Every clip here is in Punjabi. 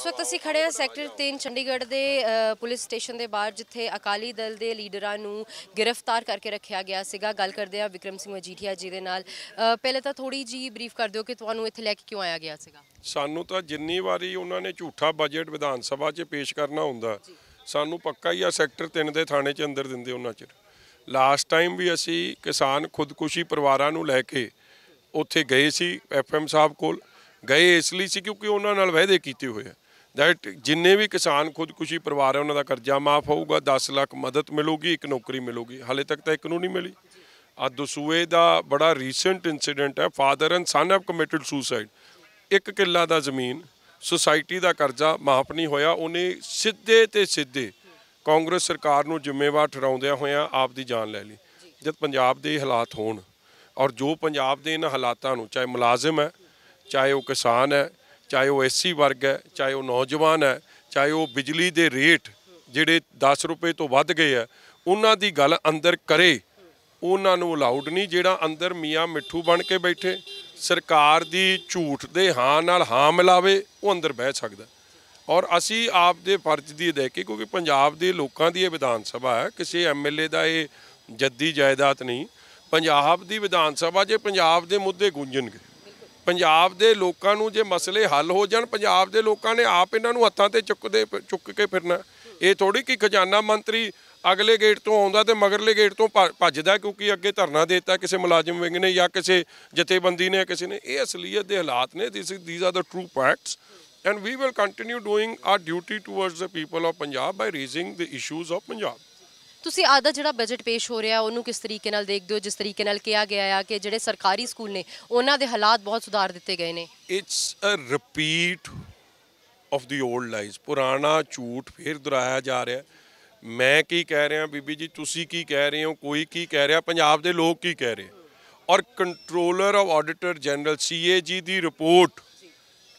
ਇਸ ਵਕਤ ਅਸੀਂ ਖੜੇ ਹਾਂ ਸੈਕਟਰ 3 ਚੰਡੀਗੜ੍ਹ ਦੇ ਪੁਲਿਸ ਸਟੇਸ਼ਨ ਦੇ ਬਾਹਰ ਜਿੱਥੇ ਅਕਾਲੀ ਦਲ ਦੇ ਲੀਡਰਾਂ ਨੂੰ ਗ੍ਰਿਫਤਾਰ ਕਰਕੇ ਰੱਖਿਆ ਗਿਆ ਸੀਗਾ। ਗੱਲ ਕਰਦੇ ਹਾਂ ਵਿਕਰਮ ਸਿੰਘ ਮਜੀਠੀਆ ਜੀ ਦੇ ਨਾਲ। ਪਹਿਲੇ ਤਾਂ ਥੋੜੀ ਜੀ ਬਰੀਫ ਕਰ ਦਿਓ ਕਿ ਤੁਹਾਨੂੰ ਇੱਥੇ ਲੈ ਕੇ ਕਿਉਂ ਆਇਆ ਗਿਆ ਸੀਗਾ? ਸਾਨੂੰ ਤਾਂ ਜਿੰਨੀ ਵਾਰੀ ਉਹਨਾਂ ਨੇ ਝੂਠਾ ਬਜਟ ਵਿਧਾਨ ਸਭਾ 'ਚ ਪੇਸ਼ ਕਰਨਾ ਹੁੰਦਾ ਸਾਨੂੰ ਪੱਕਾ ਹੀ ਆ ਸੈਕਟਰ 3 ਦੇ ਥਾਣੇ 'ਚ ਅੰਦਰ ਦਿੰਦੇ ਉਹਨਾਂ 'ਚ ਲਾਸਟ ਟਾਈਮ ਵੀ ਅਸੀਂ ਕਿਸਾਨ ਖੁਦਕੁਸ਼ੀ ਪਰਿਵਾਰਾਂ ਨੂੰ ਲੈ ਕੇ ਉੱਥੇ ਗਏ ਸੀ ਐਫਐਮ ਸਾਹਿਬ ਕੋਲ। ਗਏ ਇਸ ਲਈ ਸੀ ਕਿਉਂਕਿ ਉਹਨਾਂ ਨਾਲ ਵਾਅਦੇ ਕੀਤੇ ਹੋਏ ਆ। ਦੈਟ ਜਿੰਨੇ ਵੀ ਕਿਸਾਨ ਖੁਦਕੁਸ਼ੀ ਪਰਿਵਾਰ ਹੈ, ਉਹਨਾਂ ਦਾ ਕਰਜ਼ਾ ਮਾਫ ਹੋਊਗਾ 10 ਲੱਖ ਮਦਦ ਮਿਲੂਗੀ, ਇੱਕ ਨੌਕਰੀ ਮਿਲੂਗੀ। ਹਾਲੇ ਤੱਕ ਤਾਂ ਇੱਕ ਨੂੰ ਨਹੀਂ ਮਿਲੀ। ਆ ਦਸੂਏ ਦਾ ਬੜਾ ਰੀਸੈਂਟ ਇਨਸੀਡੈਂਟ ਹੈ father and son have committed suicide ਇੱਕ ਕਿੱਲਾ ਦਾ ਜ਼ਮੀਨ ਸੁਸਾਇਟੀ ਦਾ ਕਰਜ਼ਾ ਮਾਫ ਨਹੀਂ ਹੋਇਆ, ਉਹਨੇ ਸਿੱਧੇ ਤੇ ਸਿੱਧੇ ਕਾਂਗਰਸ ਸਰਕਾਰ ਨੂੰ ਜ਼ਿੰਮੇਵਾਰ ਠਹਿਰਾਉਂਦਿਆਂ ਹੋਇਆਂ ਆਪ ਦੀ ਜਾਨ ਲੈ ਲਈ। ਜਦ ਪੰਜਾਬ ਦੇ ਹਾਲਾਤ ਹੋਣ, ਔਰ ਜੋ ਪੰਜਾਬ ਦੇ ਇਹਨਾਂ ਹਾਲਾਤਾਂ ਨੂੰ, ਚਾਹੇ ਮੁਲਾਜ਼ਮ ਹੈ, ਚਾਹੇ ਉਹ ਕਿਸਾਨ ਹੈ ਚਾਹੇ ਉਹ ਐਸਸੀ ਵਰਗ ਹੈ, ਚਾਹੇ ਉਹ ਨੌਜਵਾਨ ਹੈ, ਚਾਹੇ ਉਹ ਬਿਜਲੀ ਦੇ ਰੇਟ ਜਿਹੜੇ 10 ਰੁਪਏ ਤੋਂ ਵੱਧ ਗਏ ਆ ਉਹਨਾਂ ਦੀ ਗੱਲ ਅੰਦਰ ਕਰੇ। ਉਹਨਾਂ ਨੂੰ ਅਲਾਉਡ ਨਹੀਂ ਜਿਹੜਾ ਅੰਦਰ ਮੀਆਂ ਮਿੱਠੂ ਬਣ ਕੇ ਬੈਠੇ। ਸਰਕਾਰ ਦੀ ਝੂਠ ਦੇ ਹਾਂ ਨਾਲ ਹਾਂ ਮਿਲਾਵੇ, ਉਹ ਅੰਦਰ ਬਹਿ ਸਕਦਾ ਔਰ ਅਸੀਂ ਆਪ ਦੇ ਫਰਜ਼ ਦੀ ਅਦਾਇਕੀ ਕਿਉਂਕਿ ਪੰਜਾਬ ਦੇ ਲੋਕਾਂ ਦੀ ਇਹ ਵਿਧਾਨ ਸਭਾ ਹੈ, ਕਿਸੇ ਐਮਐਲਏ ਦਾ ਇਹ ਜੱਦੀ ਜਾਇਦਾਦ ਨਹੀਂ। ਪੰਜਾਬ ਦੀ ਵਿਧਾਨ ਸਭਾ ਜੇ ਪੰਜਾਬ ਦੇ ਮੁੱਦੇ ਗੂੰਜਣਗੇ ਪੰਜਾਬ ਦੇ ਲੋਕਾਂ ਨੂੰ ਜੇ ਮਸਲੇ ਹੱਲ ਹੋ ਜਾਣ, ਪੰਜਾਬ ਦੇ ਲੋਕਾਂ ਨੇ ਆਪ ਇਹਨਾਂ ਨੂੰ ਹੱਥਾਂ ਤੇ ਚੁੱਕਦੇ, ਚੁੱਕ ਕੇ ਫਿਰਨਾ। ਇਹ ਥੋੜੀ ਕਿ ਖਜ਼ਾਨਾ ਮੰਤਰੀ ਅਗਲੇ ਗੇਟ ਤੋਂ ਆਉਂਦਾ ਤੇ ਮਗਰਲੇ ਗੇਟ ਤੋਂ ਭੱਜ- ਭੱਜਦਾ ਕਿਉਂਕਿ ਅੱਗੇ ਧਰਨਾ ਦੇਤਾ, ਕਿਸੇ ਮੁਲਾਜ਼ਮ ਵਿੰਗ ਨੇ ਜਾਂ ਕਿਸੇ ਜਥੇਬੰਦੀ ਨੇ ਕਿਸੇ ਨੇ। ਇਹ ਅਸਲੀਅਤ ਦੇ ਹਾਲਾਤ ਨੇ। This these are the true facts and we will continue doing our duty towards the people of Punjab by raising the issues of Punjab ਤੁਸੀਂ ਅੱਜ ਦਾ ਜਿਹੜਾ ਬਜਟ ਪੇਸ਼ ਹੋ ਰਿਹਾ, ਉਹਨੂੰ ਕਿਸ ਤਰੀਕੇ ਨਾਲ ਦੇਖਦੇ ਹੋ, ਜਿਸ ਤਰੀਕੇ ਨਾਲ ਕਿਹਾ ਗਿਆ ਆ ਕਿ ਜਿਹੜੇ ਸਰਕਾਰੀ ਸਕੂਲ ਨੇ, ਉਹਨਾਂ ਦੇ ਹਾਲਾਤ ਬਹੁਤ ਸੁਧਾਰ ਦਿੱਤੇ ਗਏ ਨੇ? It's a repeat of the old lies ਪੁਰਾਣਾ ਝੂਠ ਫਿਰ ਦੁਹਰਾਇਆ ਜਾ ਰਿਹਾ। ਮੈਂ ਕੀ ਕਹਿ ਰਿਹਾ, ਬੀਬੀ ਜੀ, ਤੁਸੀਂ ਕੀ ਕਹਿ ਰਹੇ ਹੋ, ਕੋਈ ਕੀ ਕਹਿ ਰਿਹਾ, ਪੰਜਾਬ ਦੇ ਲੋਕ ਕੀ ਕਹਿ ਰਹੇ? ਔਰ controller of auditor general CAG the report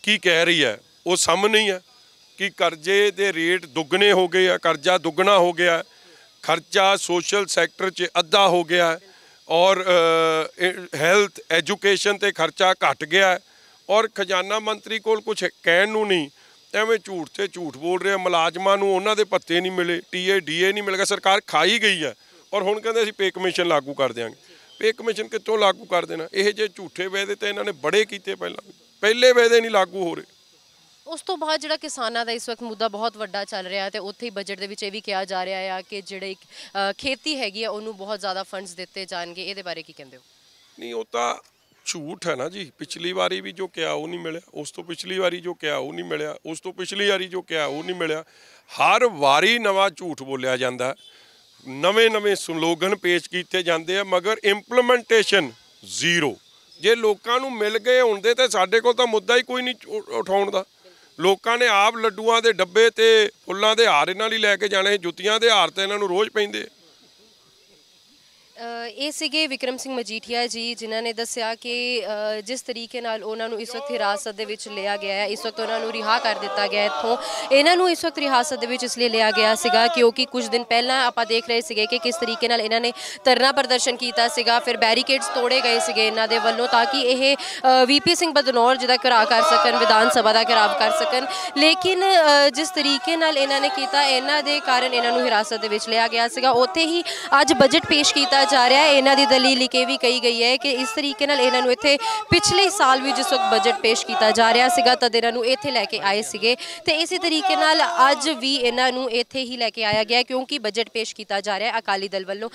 ਕੀ ਕਹਿ ਰਹੀ ਹੈ? ਉਹ ਸਾਹਮਣੇ ਹੀ ਹੈ ਕਿ ਕਰਜ਼ੇ ਦੇ ਰੇਟ ਦੁੱਗਣੇ ਹੋ ਗਏ ਆ, ਕਰਜ਼ਾ ਦੁੱਗਣਾ ਹੋ ਗਿਆ। ਹੈ। ਖਰਚਾ ਸੋਸ਼ਲ ਸੈਕਟਰ 'ਚ ਅੱਧਾ ਹੋ ਗਿਆ ਔਰ ਹੈਲਥ ਐਜੂਕੇਸ਼ਨ ਤੇ ਖਰਚਾ ਘਟ ਗਿਆ ਔਰ ਖਜ਼ਾਨਾ ਮੰਤਰੀ ਕੋਲ ਕੁਝ ਕਹਿਣ ਨੂੰ ਨਹੀਂ, ਐਵੇਂ ਝੂਠ ਤੇ ਝੂਠ ਬੋਲ ਰਿਹਾ, ਮੁਲਾਜ਼ਮਾਂ ਨੂੰ ਉਹਨਾਂ ਦੇ ਪੱਤੇ ਨਹੀਂ ਮਿਲੇ ਟੀਏ ਡੀਏ ਨਹੀਂ ਮਿਲ ਗਿਆ, ਸਰਕਾਰ ਖਾਈ ਗਈ ਹੈ ਔਰ ਹੁਣ ਕਹਿੰਦੇ ਅਸੀਂ ਪੇ ਕਮਿਸ਼ਨ ਲਾਗੂ ਕਰ ਦਿਆਂਗੇ ਪੇ ਕਮਿਸ਼ਨ ਕਿੱਥੋਂ ਲਾਗੂ ਕਰ ਦੇਣਾ ਇਹ ਜੇ ਝੂਠੇ ਵਾਅਦੇ ਤੇ ਇਹਨਾਂ ਨੇ ਬੜੇ ਕੀਤੇ ਪਹਿਲਾਂ, ਪਹਿਲੇ ਵਾਅਦੇ ਨਹੀਂ ਲਾਗੂ ਹੋ ਰਹੇ ਉਸ ਤੋਂ ਬਾਅਦ ਜਿਹੜਾ ਕਿਸਾਨਾਂ ਦਾ ਇਸ ਵਕਤ ਮੁੱਦਾ ਬਹੁਤ ਵੱਡਾ ਚੱਲ ਰਿਹਾ ਹੈ ਤੇ ਉੱਥੇ ਹੀ ਬਜਟ ਦੇ ਵਿੱਚ ਇਹ ਵੀ ਕਿਹਾ ਜਾ ਰਿਹਾ ਆ ਕਿ ਜਿਹੜੇ ਖੇਤੀ ਹੈਗੀ ਆ, ਉਹਨੂੰ ਬਹੁਤ ਜ਼ਿਆਦਾ ਫੰਡਸ ਦਿੱਤੇ ਜਾਣਗੇ। ਇਹਦੇ ਬਾਰੇ ਕੀ ਕਹਿੰਦੇ ਹੋ? ਨਹੀਂ, ਉਹ ਤਾਂ ਝੂਠ ਹੈ ਨਾ ਜੀ। ਪਿਛਲੀ ਵਾਰੀ ਵੀ ਜੋ ਕਿਹਾ ਉਹ ਨਹੀਂ ਮਿਲਿਆ। ਉਸ ਤੋਂ ਪਿਛਲੀ ਵਾਰੀ ਜੋ ਕਿਹਾ ਉਹ ਨਹੀਂ ਮਿਲਿਆ। ਉਸ ਤੋਂ ਪਿਛਲੀ ਵਾਰੀ ਜੋ ਕਿਹਾ ਉਹ ਨਹੀਂ ਮਿਲਿਆ। ਹਰ ਵਾਰੀ ਨਵਾਂ ਝੂਠ ਬੋਲਿਆ ਜਾਂਦਾ ਨਵੇਂ ਨਵੇਂ ਸਲੋਗਨ ਪੇਸ਼ ਕੀਤੇ ਜਾਂਦੇ ਆ, ਮਗਰ ਇੰਪਲੀਮੈਂਟੇਸ਼ਨ ਜ਼ੀਰੋ ਜੇ ਲੋਕਾਂ ਨੂੰ ਮਿਲ ਗਏ ਹੁੰਦੇ ਤੇ ਸਾਡੇ ਕੋਲ ਤਾਂ ਮੁੱਦਾ ਹੀ ਕੋਈ ਨਹੀਂ ਉਠਾਉਣ ਦਾ। ਲੋਕਾਂ ਨੇ ਆਪ ਲੱਡੂਆਂ ਦੇ ਡੱਬੇ ਤੇ ਫੁੱਲਾਂ ਦੇ ਹਾਰ ਇਹਨਾਂ ਲਈ ਲੈ ਕੇ ਜਾਣੇ ਜੁੱਤੀਆਂ ਦੇ ਹਾਰ ਤੇ ਇਹਨਾਂ ਨੂੰ ਰੋਜ਼ ਪੈਂਦੇ ਇਹ ਸੀਗੇ ਵਿਕਰਮ ਸਿੰਘ ਮਜੀਠੀਆ ਜੀ, ਜਿਨ੍ਹਾਂ ਨੇ ਦੱਸਿਆ ਕਿ ਜਿਸ ਤਰੀਕੇ ਨਾਲ ਉਹਨਾਂ ਨੂੰ ਇਸ ਵਕਤ ਹਿਰਾਸਤ ਦੇ ਵਿੱਚ ਲਿਆ ਗਿਆ ਹੈ, ਇਸ ਵਕਤ ਉਹਨਾਂ ਨੂੰ ਰਿਹਾ ਕਰ ਦਿੱਤਾ ਗਿਆ ਇੱਥੋਂ। ਇਹਨਾਂ ਨੂੰ ਇਸ ਵਕਤ ਹਿਰਾਸਤ ਦੇ ਵਿੱਚ ਇਸ ਲਈ ਲਿਆ ਗਿਆ ਸੀਗਾ ਕਿਉਂਕਿ ਕੁਝ ਦਿਨ ਪਹਿਲਾਂ ਆਪਾਂ ਦੇਖ ਰਹੇ ਸੀਗੇ ਕਿ ਕਿਸ ਤਰੀਕੇ ਨਾਲ ਇਹਨਾਂ ਨੇ ਧਰਨਾ ਪ੍ਰਦਰਸ਼ਨ ਕੀਤਾ ਸੀਗਾ, ਫਿਰ ਬੈਰੀਕੇਡਸ ਤੋੜੇ ਗਏ ਸੀਗੇ ਇਹਨਾਂ ਦੇ ਵੱਲੋਂ ਤਾਂ ਕਿ ਇਹ ਵੀਪੀ ਸਿੰਘ ਬਦਨੌਰ ਜਿਹਦਾ ਘਿਰਾਅ ਕਰ ਸਕਣ, ਵਿਧਾਨ ਸਭਾ ਦਾ ਘਿਰਾਵ ਕਰ ਸਕਣ। ਲੇਕਿਨ ਜਿਸ ਤਰੀਕੇ ਨਾਲ ਇਹਨਾਂ ਨੇ ਕੀਤਾ, ਇਹਨਾਂ ਦੇ ਕਾਰਨ ਇਹਨਾਂ ਨੂੰ ਹਿਰਾਸਤ ਦੇ ਵਿੱਚ ਲਿਆ ਗਿਆ ਸੀਗਾ। ਉੱਥੇ ਹੀ ਅੱਜ ਬਜਟ ਪੇਸ਼ ਕੀਤਾ ਜਾ ਰਿਹਾ ਹੈ। ਇਹਨਾਂ ਦੀ ਦਲੀਲ ਲਿਖ ਕੇ ਵੀ ਕਹੀ ਗਈ ਹੈ ਕਿ ਇਸ ਤਰੀਕੇ ਨਾਲ ਇਹਨਾਂ ਨੂੰ ਇੱਥੇ ਪਿਛਲੇ ਸਾਲ ਵੀ ਜਿਸ ਵਕਤ ਬਜਟ ਪੇਸ਼ ਕੀਤਾ ਜਾ ਰਿਹਾ ਸੀਗਾ, ਤਦ ਇਹਨਾਂ ਨੂੰ ਇੱਥੇ ਲੈ ਕੇ ਆਏ ਸੀਗੇ। ਤੇ ਇਸੇ ਤਰੀਕੇ ਨਾਲ ਅੱਜ ਵੀ ਇਹਨਾਂ ਨੂੰ ਇੱਥੇ ਹੀ ਲੈ ਕੇ ਆਇਆ ਗਿਆ ਕਿਉਂਕਿ ਬਜਟ ਪੇਸ਼ ਕੀਤਾ ਜਾ ਰਿਹਾ ਹੈ। ਅਕਾਲੀ ਦਲ ਵੱਲੋਂ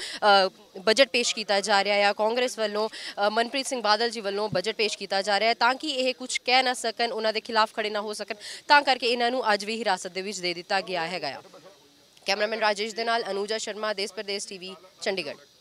ਬਜਟ ਪੇਸ਼ ਕੀਤਾ ਜਾ ਰਿਹਾ ਹੈ। ਕਾਂਗਰਸ ਵੱਲੋਂ ਮਨਪ੍ਰੀਤ ਸਿੰਘ ਬਾਦਲ ਜੀ ਵੱਲੋਂ ਬਜਟ ਪੇਸ਼ ਕੀਤਾ ਜਾ ਰਿਹਾ ਹੈ ਤਾਂ ਕਿ ਇਹ ਕੁਝ ਕਹਿ ਨਾ ਸਕਣ, ਉਹਨਾਂ ਦੇ ਖਿਲਾਫ ਖੜੇ ਨਾ ਹੋ ਸਕਣ। ਤਾਂ ਕਰਕੇ ਇਹਨਾਂ ਨੂੰ ਅੱਜ ਵੀ ਹਿਰਾਸਤ ਦੇ ਵਿੱਚ ਦੇ ਦਿੱਤਾ ਗਿਆ ਹੈਗਾ ਆ। ਕੈਮਰਾਮੈਨ ਰਾਜੇਸ਼ ਦੇ ਨਾਲ ਅਨੂਜਾ ਸ਼ਰਮਾ, ਦੇਸ਼ ਪ੍ਰਦੇਸ਼ ਟੀਵੀ, ਚੰਡੀਗੜ੍ਹ।